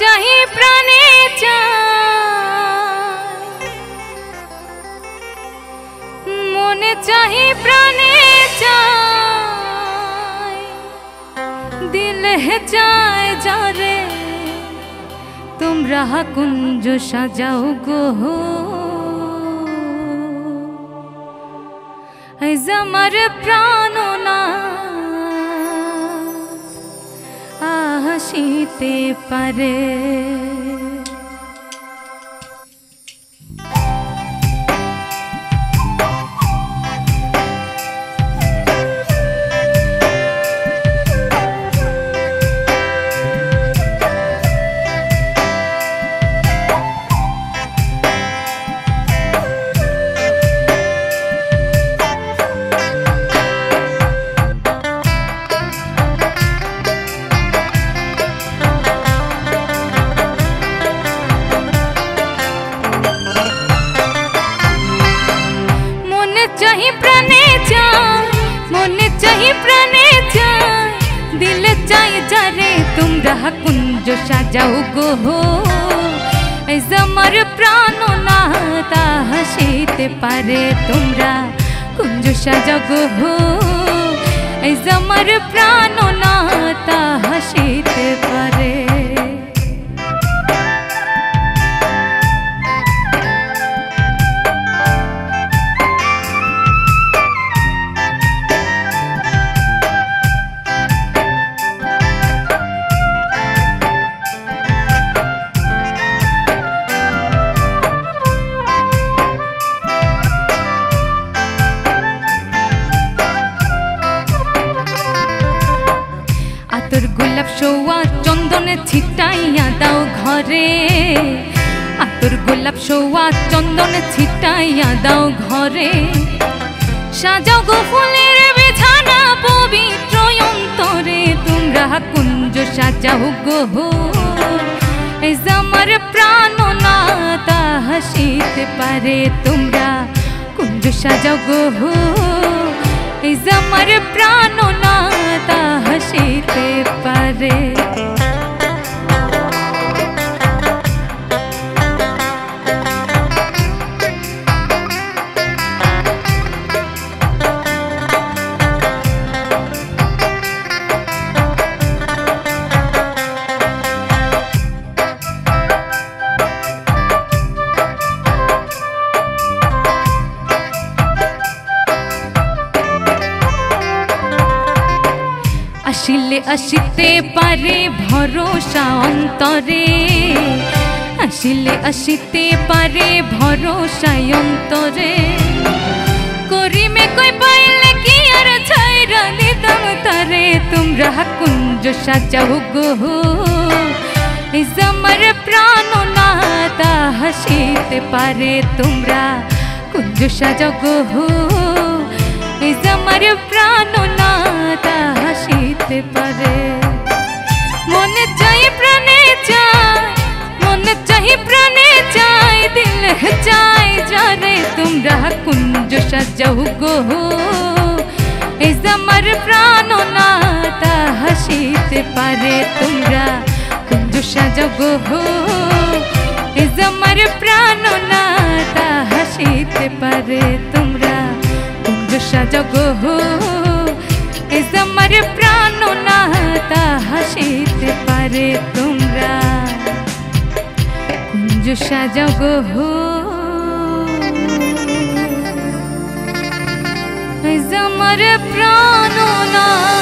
চাহি প্রাণে মনে চাহি প্রাণে দিল চায় যারে, তোমরা কুঞ্জ সাজাও গো। আমার প্রাণ না। আসিতে পারে। চাই যারে তোমরা কুঞ্জ সাজাও গো এই আমার প্রাণ না তা হাসিতে পারে তোমরা কুঞ্জ সাজাও গো এই আমার প্রাণ চন্দনে ছিটাইয়া দাও ঘরে। আতর গোলাপ শোয়া চন্দনে ছিটাইয়া দাও ঘরে। সাজাও গো ফুলের বিছানা পবিত্র অন্তরে। তোমরা কুঞ্জ সাজাও গো। এই আমার প্রাণ না তা হাসিতে পারে। তোমরা কুঞ্জ সাজাও গো। এই আমার প্রাণ না তা হাসিতে পারে। আসিলে আসিতে পারে ভরসা অন্তরে। আসিলে আসিতে পারে ভরসা অন্তরে। করিমে কই পাইলে কি আর ছাইরা দিতাম তারে তোমরা কুঞ্জ সাজাও গো। আমার প্রাণ না হাসিতে পারে তোমরা কুঞ্জ সাজাও গো। আমার প্রাণ না, তা চাই যারে তোমরা কুঞ্জ সাজাও গো এই আমার প্রাণ না তা হাসিতে পারে তোমরা কুঞ্জ সাজাও গো এই আমার প্রাণ না তা হাসিতে পারে তোমরা কুঞ্জ সাজাও গো এই আমার প্রাণ না তা হাসিতে পারে তোমরা সাজাও গো मर प्रणो न